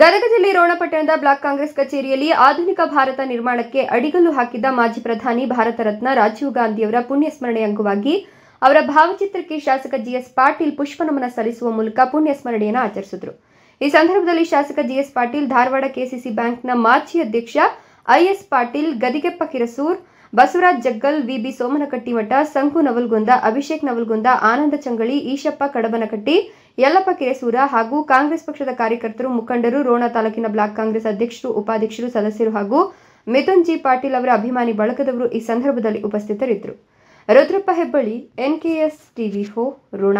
ಗದಗ ಜಿಲ್ಲೆ ರೋಣಪಟ್ಟಣದ ಬ್ಲಾಕ್ ಕಾಂಗ್ರೆಸ್ ಕಚೇರಿಯಲ್ಲಿ ಆಧುನಿಕ ಭಾರತ ನಿರ್ಮಾಣಕ್ಕೆ ಅಡಿಗಲ್ಲು ಹಾಕಿದ್ದ ಮಾಜಿ ಪ್ರಧಾನಿ ಭಾರತ ರತ್ನ ರಾಜೀವ್ ಗಾಂಧಿಯವರ ಪುಣ್ಯಸ್ಮರಣೆ ಅಂಗವಾಗಿ ಅವರ ಭಾವಚಿತ್ರಕ್ಕೆ ಶಾಸಕ ಜಿಎಸ್ ಪಾಟೀಲ್ ಪುಷ್ಪನಮನ ಸಲ್ಲಿಸುವ ಮೂಲಕ ಪುಣ್ಯಸ್ಮರಣೆಯನ್ನು ಆಚರಿಸಿದರು. ಈ ಸಂದರ್ಭದಲ್ಲಿ ಶಾಸಕ ಜಿಎಸ್ ಪಾಟೀಲ್ ಧಾರವಾಡ ಕೆಸಿಸಿ ಬ್ಯಾಂಕ್ನ ಮಾಜಿ ಅಧ್ಯಕ್ಷ I S Patil, Gadigeppa Kirasur, Basavaraj Jaggal, V B Somanakattimath Sanku Navalgund, Abhishek Navalgond, Anand Changali, Eshappa Kadabanakatti, Yallappa Kiresur ಹಾಗೂ ಕಾಂಗ್ರೆಸ್ ಪಕ್ಷದ ಕಾರ್ಯಕರ್ತರು ಮುಖಂಡರು, ರೋಣ ತಾಲೂಕಿನ ಬ್ಲಾಕ್ ಕಾಂಗ್ರೆಸ್ ಅಧ್ಯಕ್ಷರು, ಉಪಾಧ್ಯಕ್ಷರು, ಸದಸ್ಯರು ಹಾಗೂ ಮಿಥುನ್ ಜಿ ಪಾಟೀಲ್ ಅವರ ಅಭಿಮಾನಿ ಬಳಗದವರು ಈ ಸಂದರ್ಭದಲ್ಲಿ ಉಪಸ್ಥಿತರಿದ್ದರು. ರುದ್ರಪ್ಪ ಹೆಬ್ಬಳ್ಳಿ, ಎನ್ಕೆಎಸ್ ಟಿವಿ ಹೋ ಋಣ